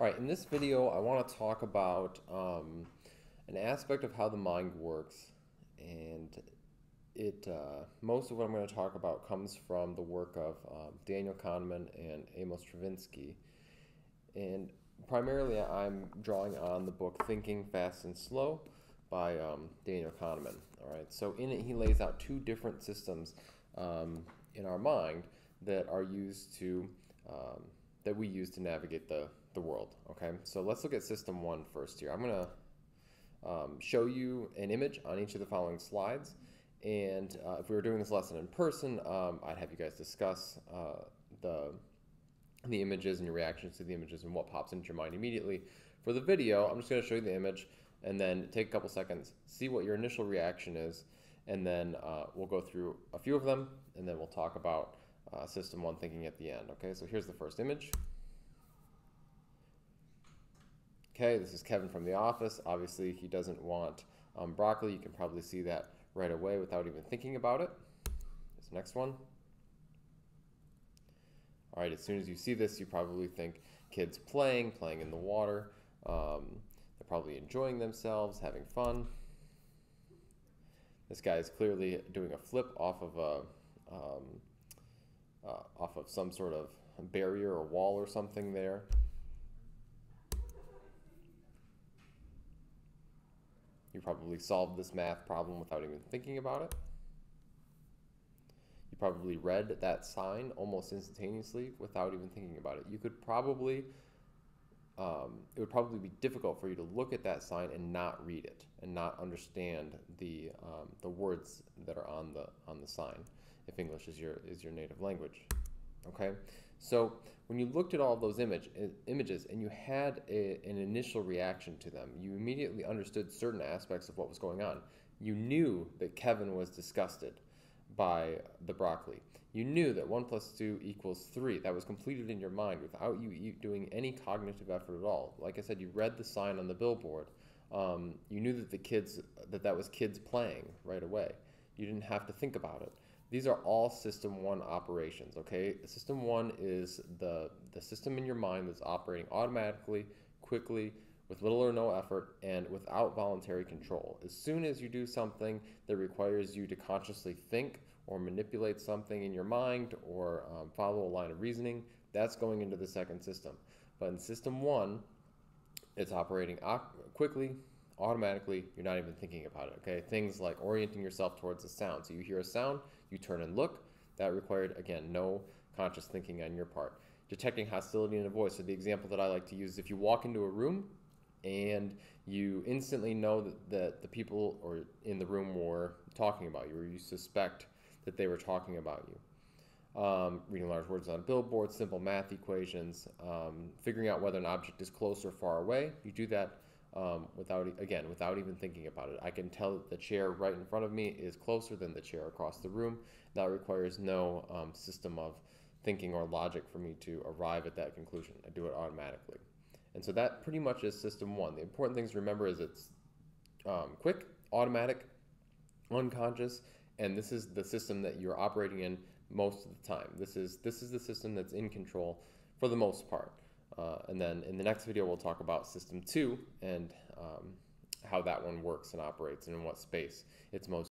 All right, in this video, I want to talk about um, an aspect of how the mind works, and it uh, most of what I'm going to talk about comes from the work of uh, Daniel Kahneman and Amos Tversky, and primarily I'm drawing on the book Thinking Fast and Slow by um, Daniel Kahneman. All right, so in it he lays out two different systems um, in our mind that are used to um, that we use to navigate the the world. Okay, so let's look at system one first here. I'm gonna um, show you an image on each of the following slides. And uh, if we were doing this lesson in person, um, I'd have you guys discuss uh, the, the images and your reactions to the images and what pops into your mind immediately. For the video, I'm just to show you the image and then take a couple seconds, see what your initial reaction is, and then uh, we'll go through a few of them, and then we'll talk about uh, system one thinking at the end. Okay, so here's the first image. Okay, this is Kevin from the office. Obviously, he doesn't want um, broccoli. You can probably see that right away without even thinking about it. This next one. All right, as soon as you see this, you probably think kids playing, playing in the water. Um, they're probably enjoying themselves, having fun. This guy is clearly doing a flip off of a um, uh, off of some sort of barrier or wall or something there. You probably solved this math problem without even thinking about it. You probably read that sign almost instantaneously without even thinking about it. You could probably, um, it would probably be difficult for you to look at that sign and not read it and not understand the, um, the words that are on the, on the sign if English is your, is your native language. Okay, so when you looked at all those image, images and you had a, an initial reaction to them, you immediately understood certain aspects of what was going on. You knew that Kevin was disgusted by the broccoli. You knew that 1 plus 2 equals 3. That was completed in your mind without you doing any cognitive effort at all. Like I said, you read the sign on the billboard. Um, you knew that the kids that that was kids playing right away. You didn't have to think about it. These are all system one operations, okay? System one is the, the system in your mind that's operating automatically, quickly, with little or no effort, and without voluntary control. As soon as you do something that requires you to consciously think or manipulate something in your mind or um, follow a line of reasoning, that's going into the second system. But in system one, it's operating quickly, automatically, you're not even thinking about it, okay? Things like orienting yourself towards a sound. So you hear a sound, you turn and look. That required, again, no conscious thinking on your part. Detecting hostility in a voice. So the example that I like to use, is if you walk into a room and you instantly know that, that the people or in the room were talking about you, or you suspect that they were talking about you. Um, reading large words on billboards, simple math equations, um, figuring out whether an object is close or far away. You do that um, without again without even thinking about it. I can tell that the chair right in front of me is closer than the chair across the room. That requires no um, system of thinking or logic for me to arrive at that conclusion. I do it automatically. And so that pretty much is system one. The important things to remember is it's um, quick, automatic, unconscious, and this is the system that you're operating in most of the time. This is this is the system that's in control for the most part. Uh, and then in the next video, we'll talk about system two and um, how that one works and operates and in what space it's most